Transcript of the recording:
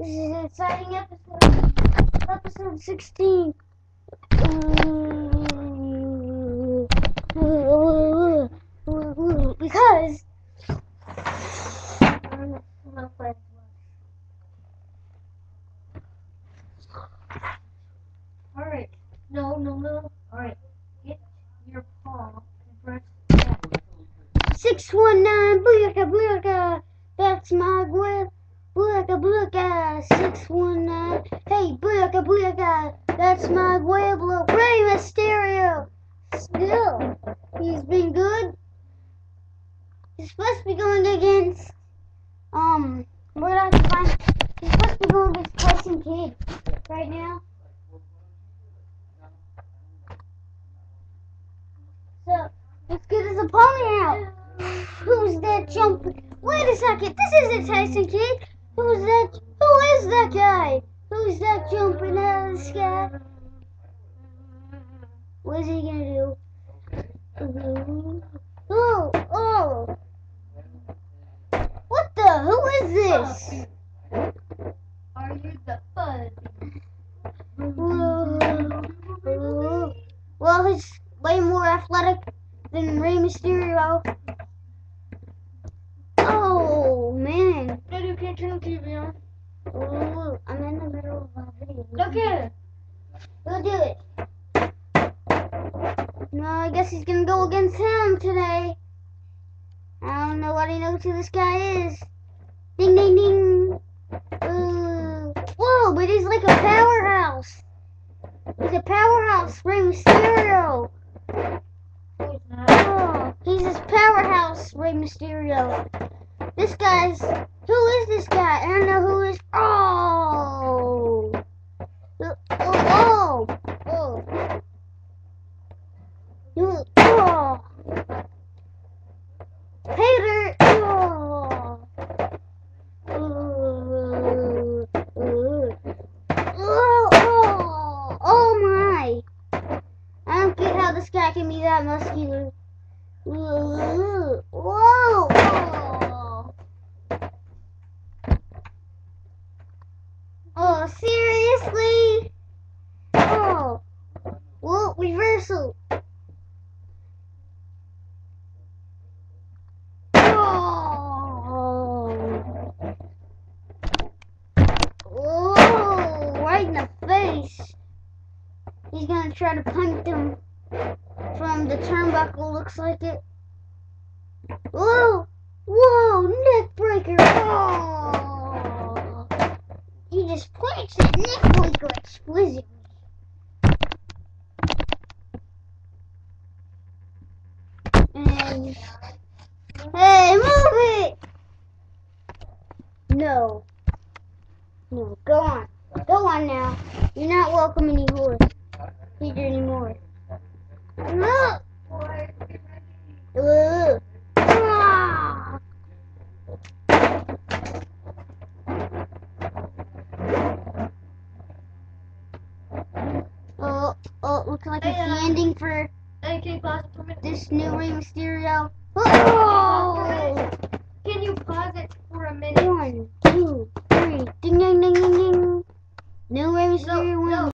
episode Episode 16. Because. Alright. No, no, no. Alright. Get your paw and press that. 619 Booyaka Booyaka. That's my web. Booyaka Booyaka. 619. Hey, Booyaka Booyaka. That's my Pueblo. Rey Mysterio. Still, he's been good. He's supposed to be going against. Um, did I to find? He's supposed to be going against Tyson Kidd right now. So, let's get his opponent out. Who's that jumping? Wait a second, this isn't Tyson Kidd. Who's that? Is that guy? Who's that jumping out of the sky? What is he gonna do? Oh, oh. What the? Who is this? Are you the bud? Well, he's way more athletic than Rey Mysterio. Oh, man. No, you can't turn the TV on. Ooh, I'm in the middle of a video. Okay. We'll do it. No, I guess he's gonna go against him today. I don't know what he knows who this guy is. Ding, ding, ding. Uh, whoa, but he's like a powerhouse. He's a powerhouse, Rey Mysterio. Oh, he's this powerhouse, Rey Mysterio. This guy's. Who is this guy? I don't know who is. Oh! Oh! Oh! Oh! You- Oh! Hater! Oh! Ooh, ooh. Oh, oh, oh my! I don't get can be that muscular. Whoa! Oh. seriously? Oh. Whoa, reversal. He's gonna try to punch him from the turnbuckle, looks like it. Whoa! Whoa! Neck breaker! Oh! He just punched that neck breaker exquisitely. And hey, move it! No. No, go on. Go on now. You're not welcome anymore. Here anymore. Look! Ugh. Ah. Oh, oh, looks like it's Hey, the uh, ending for Hey, can you pause it for a minute? this new Rey Mysterio.